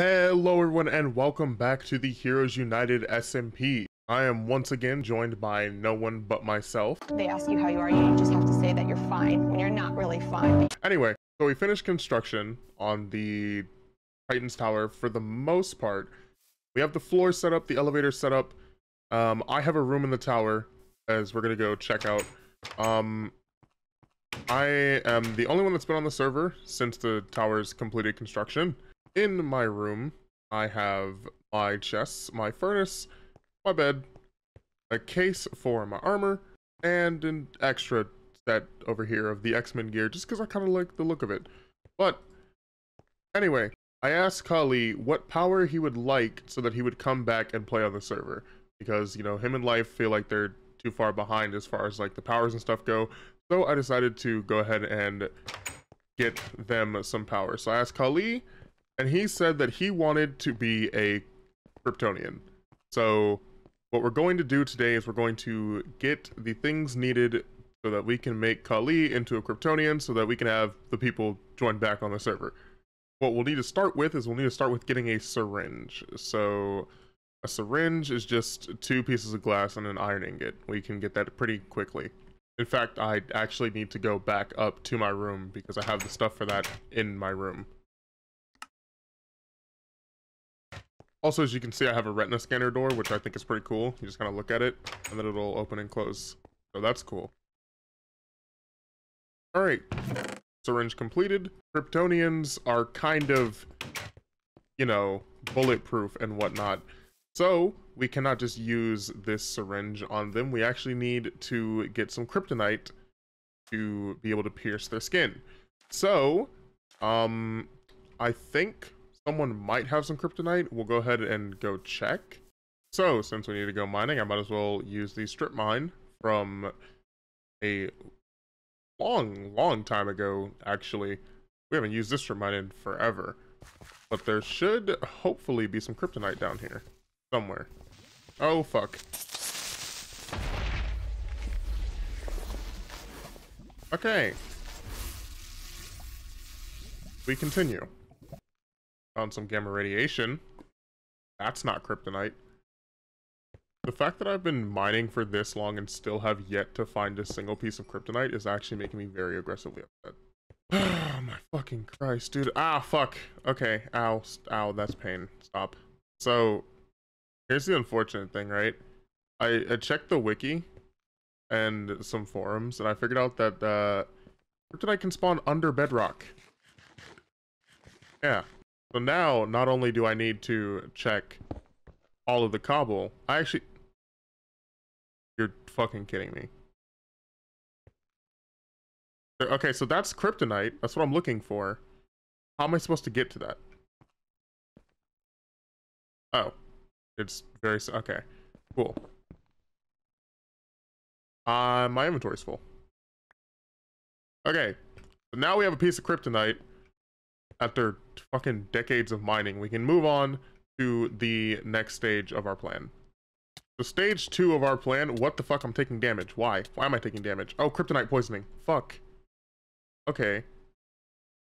Hello everyone and welcome back to the Heroes United SMP. I am once again joined by no one but myself. They ask you how you are, you just have to say that you're fine when you're not really fine. Anyway, so we finished construction on the Titans Tower for the most part. We have the floor set up, the elevator set up. Um, I have a room in the tower as we're gonna go check out. Um, I am the only one that's been on the server since the tower's completed construction. In my room, I have my chests, my furnace, my bed, a case for my armor, and an extra set over here of the X-Men gear just because I kind of like the look of it. But anyway, I asked Kali what power he would like so that he would come back and play on the server because you know him and Life feel like they're too far behind as far as like the powers and stuff go. So I decided to go ahead and get them some power. So I asked Kali, and he said that he wanted to be a Kryptonian. So what we're going to do today is we're going to get the things needed so that we can make Kali into a Kryptonian so that we can have the people join back on the server. What we'll need to start with is we'll need to start with getting a syringe. So a syringe is just two pieces of glass and an iron ingot. We can get that pretty quickly. In fact, I actually need to go back up to my room because I have the stuff for that in my room. Also, as you can see, I have a retina scanner door, which I think is pretty cool. You just kind of look at it, and then it'll open and close. So that's cool. Alright. Syringe completed. Kryptonians are kind of, you know, bulletproof and whatnot. So, we cannot just use this syringe on them. We actually need to get some kryptonite to be able to pierce their skin. So, um, I think someone might have some kryptonite. We'll go ahead and go check. So, since we need to go mining, I might as well use the strip mine from a long, long time ago, actually. We haven't used this strip mine in forever. But there should hopefully be some kryptonite down here. Somewhere. Oh, fuck. Okay. We continue. Found some gamma radiation. That's not kryptonite. The fact that I've been mining for this long and still have yet to find a single piece of kryptonite is actually making me very aggressively upset. Oh my fucking Christ, dude. Ah, fuck. Okay, ow, ow, that's pain. Stop. So, here's the unfortunate thing, right? I, I checked the wiki and some forums, and I figured out that uh, kryptonite can spawn under bedrock. Yeah. So now, not only do I need to check all of the cobble, I actually... You're fucking kidding me. Okay, so that's kryptonite. That's what I'm looking for. How am I supposed to get to that? Oh. It's very... Okay. Cool. Uh, my inventory's full. Okay. So now we have a piece of kryptonite. After fucking decades of mining, we can move on to the next stage of our plan. So stage two of our plan, what the fuck, I'm taking damage. Why? Why am I taking damage? Oh, kryptonite poisoning. Fuck. Okay.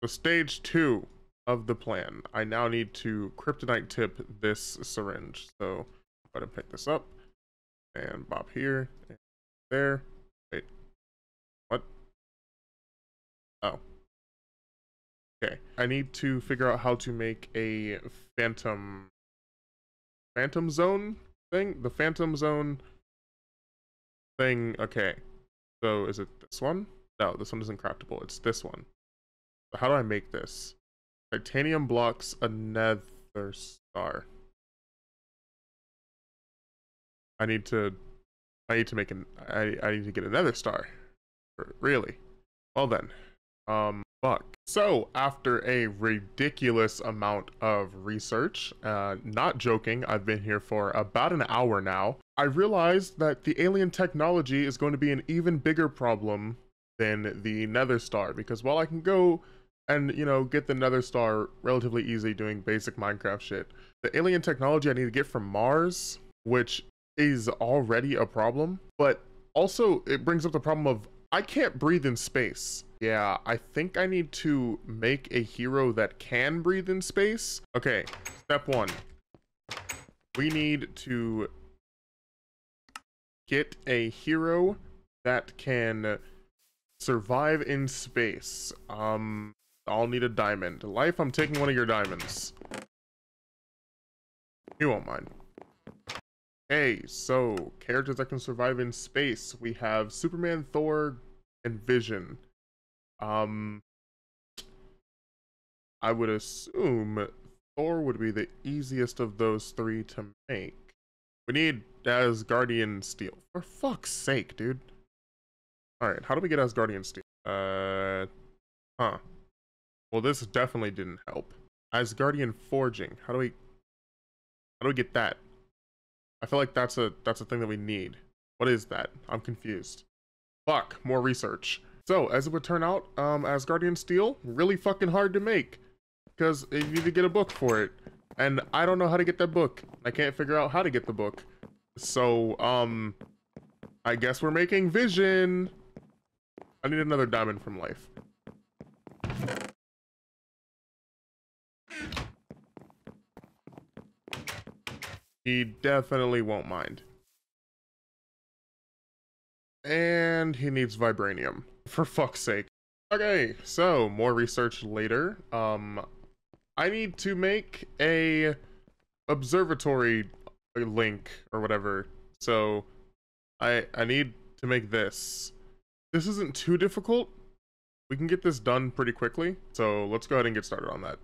So stage two of the plan. I now need to kryptonite tip this syringe. So go ahead and pick this up and bop here and there. Wait. What? Oh. Okay. I need to figure out how to make a phantom phantom zone thing. The phantom zone thing. Okay. So is it this one? No, this one isn't craftable. It's this one. So how do I make this? Titanium blocks a nether star. I need to I need to make an I, I need to get a nether star. Really? Well then. Um fuck. So, after a ridiculous amount of research, uh, not joking, I've been here for about an hour now, I realized that the alien technology is going to be an even bigger problem than the Nether Star, because while I can go and, you know, get the Nether Star relatively easy doing basic Minecraft shit, the alien technology I need to get from Mars, which is already a problem, but also it brings up the problem of I can't breathe in space. Yeah, I think I need to make a hero that can breathe in space. Okay, Step one. We need to get a hero that can survive in space. Um, I'll need a diamond. Life, I'm taking one of your diamonds. You won't mind. Hey, so characters that can survive in space. We have Superman, Thor, and Vision. Um, I would assume Thor would be the easiest of those three to make. We need Asgardian steel. For fuck's sake, dude. Alright, how do we get Asgardian steel? Uh, huh. Well, this definitely didn't help. Asgardian forging. How do we... How do we get that? I feel like that's a that's a thing that we need. What is that? I'm confused. Fuck, more research. So, as it would turn out, um, Asgardian Steel, really fucking hard to make. Because you need to get a book for it. And I don't know how to get that book. I can't figure out how to get the book. So, um, I guess we're making Vision. I need another diamond from life. He definitely won't mind. And he needs vibranium. For fuck's sake. Okay, so more research later. Um, I need to make a observatory link or whatever. So I I need to make this. This isn't too difficult. We can get this done pretty quickly. So let's go ahead and get started on that.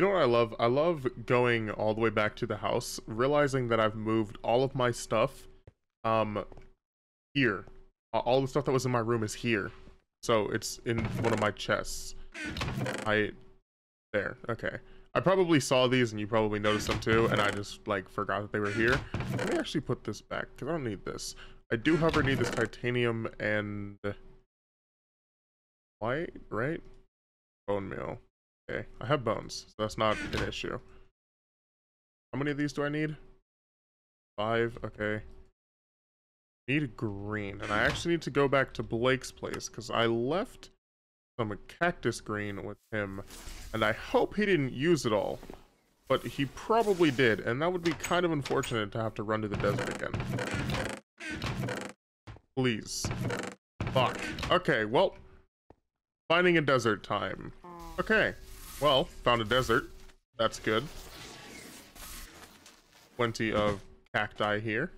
You know what I love? I love going all the way back to the house, realizing that I've moved all of my stuff um here. All the stuff that was in my room is here. So it's in one of my chests. I there. Okay. I probably saw these and you probably noticed them too, and I just like forgot that they were here. Let me actually put this back because I don't need this. I do, however, need this titanium and white, right? Bone meal. Okay, I have bones, so that's not an issue. How many of these do I need? Five, okay. Need green, and I actually need to go back to Blake's place, because I left some cactus green with him, and I hope he didn't use it all. But he probably did, and that would be kind of unfortunate to have to run to the desert again. Please. Fuck. Okay, well, finding a desert time. Okay. Well, found a desert. That's good. Plenty of cacti here.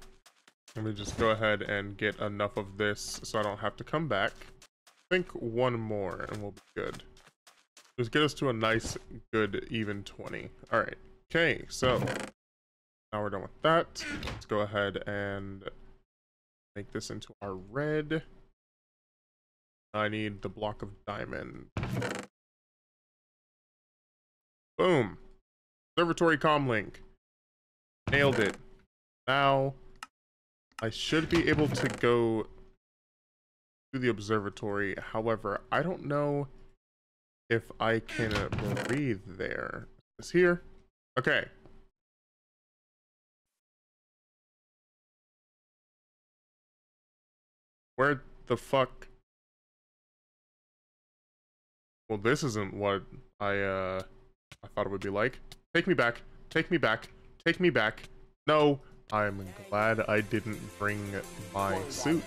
Let me just go ahead and get enough of this so I don't have to come back. I think one more and we'll be good. Just get us to a nice, good, even 20. Alright. Okay, so now we're done with that. Let's go ahead and make this into our red. I need the block of diamond. Boom. Observatory comlink. Nailed it. Now, I should be able to go to the observatory. However, I don't know if I can breathe there. Is here? Okay. Where the fuck? Well, this isn't what I, uh... I thought it would be like. Take me back. Take me back. Take me back. No. I'm glad I didn't bring my suit.